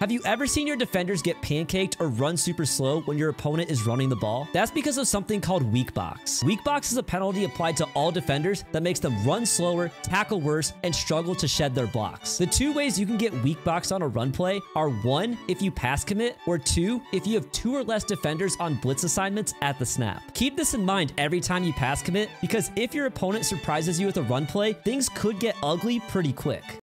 Have you ever seen your defenders get pancaked or run super slow when your opponent is running the ball? That's because of something called weak box. Weak box is a penalty applied to all defenders that makes them run slower, tackle worse, and struggle to shed their blocks. The two ways you can get weak box on a run play are one, if you pass commit, or two, if you have two or less defenders on blitz assignments at the snap. Keep this in mind every time you pass commit because if your opponent surprises you with a run play, things could get ugly pretty quick.